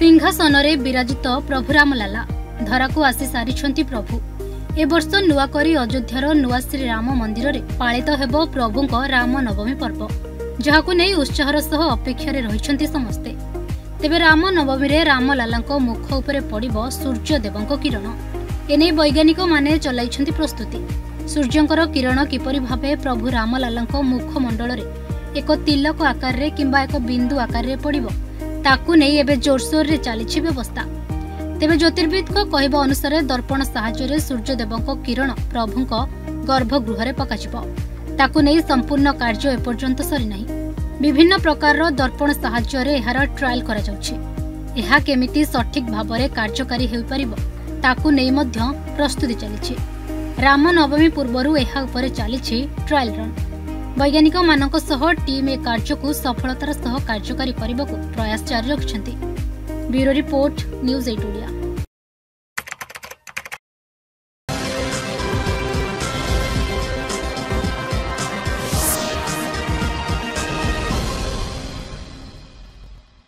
ସିଂହାସନରେ ବିରାଜିତ ପ୍ରଭୁ ରାମଲାଲା। ଧରାକୁ ଆସି ସାରିଛନ୍ତି ପ୍ରଭୁ। ଏ ବର୍ଷ ନୂଆକରି ଅଯୋଧ୍ୟାର ନୂଆ ଶ୍ରୀରାମ ମନ୍ଦିରରେ ପାଳିତ ହେବ ପ୍ରଭୁଙ୍କ ରାମ ନବମୀ ପର୍ବ। ଯାହାକୁ ନେଇ ଉତ୍ସାହର ସହ ଅପେକ୍ଷାରେ ରହିଛନ୍ତି ସମସ୍ତେ। ତେବେ ରାମ ନବମୀରେ ରାମଲାଲାଙ୍କ ମୁଖ ଉପରେ ପଡ଼ିବ ସୂର୍ଯ୍ୟଦେବଙ୍କ କିରଣ। ଏନେଇ ବୈଜ୍ଞାନିକମାନେ ଚଲାଇଛନ୍ତି ପ୍ରସ୍ତୁତି। ସୂର୍ଯ୍ୟଙ୍କର କିରଣ କିପରି ଭାବେ ପ୍ରଭୁ ରାମଲାଲାଙ୍କ ମୁଖମଣ୍ଡଳରେ ଏକ ତିଲକ ଆକାରରେ କିମ୍ବା ଏକ ବିନ୍ଦୁ ଆକାରରେ ପଡ଼ିବ ତାକୁ ନେଇ ଏବେ ଜୋରସୋରରେ ଚାଲିଛି ବ୍ୟବସ୍ଥା। ତେବେ ଜ୍ୟୋତିର୍ବିଦଙ୍କ କହିବା ଅନୁସାରେ ଦର୍ପଣ ସାହାଯ୍ୟରେ ସୂର୍ଯ୍ୟଦେବଙ୍କ କିରଣ ପ୍ରଭୁଙ୍କ ଗର୍ଭଗୃହରେ ପକାଯିବ। ତାକୁ ନେଇ ସମ୍ପୂର୍ଣ୍ଣ କାର୍ଯ୍ୟ ଏପର୍ଯ୍ୟନ୍ତ ସରିନାହିଁ। ବିଭିନ୍ନ ପ୍ରକାରର ଦର୍ପଣ ସାହାଯ୍ୟରେ ଏହାର ଟ୍ରାଏଲ୍ କରାଯାଉଛି। ଏହା କେମିତି ସଠିକ୍ ଭାବରେ କାର୍ଯ୍ୟକାରୀ ହୋଇପାରିବ ତାକୁ ନେଇ ମଧ୍ୟ ପ୍ରସ୍ତୁତି ଚାଲିଛି। ରାମ ନବମୀ ପୂର୍ବରୁ ଏହା ଉପରେ ଚାଲିଛି ଟ୍ରାଏଲ୍ ରନ୍। ବୈଜ୍ଞାନିକମାନଙ୍କ ସହ ଟିମ୍ ଏ କାର୍ଯ୍ୟକୁ ସଫଳତାର ସହ କାର୍ଯ୍ୟକାରୀ କରିବାକୁ ପ୍ରୟାସ ଜାରି ରଖିଛନ୍ତି। Bureau report news eight Odia